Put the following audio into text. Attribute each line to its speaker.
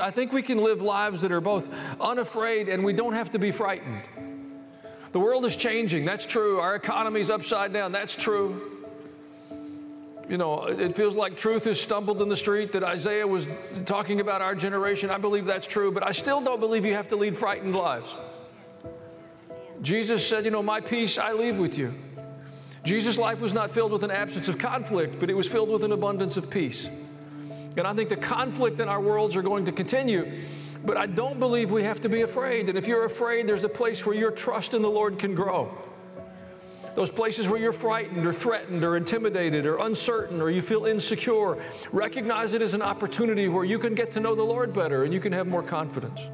Speaker 1: I think we can live lives that are both unafraid and we don't have to be frightened. The world is changing, that's true. Our economy's upside down, that's true. You know, it feels like truth has stumbled in the street, that Isaiah was talking about our generation. I believe that's true, but I still don't believe you have to lead frightened lives. Jesus said, You know, my peace I leave with you. Jesus' life was not filled with an absence of conflict, but it was filled with an abundance of peace. And I think the conflict in our worlds are going to continue, but I don't believe we have to be afraid. And if you're afraid, there's a place where your trust in the Lord can grow. Those places where you're frightened or threatened or intimidated or uncertain or you feel insecure, recognize it as an opportunity where you can get to know the Lord better and you can have more confidence.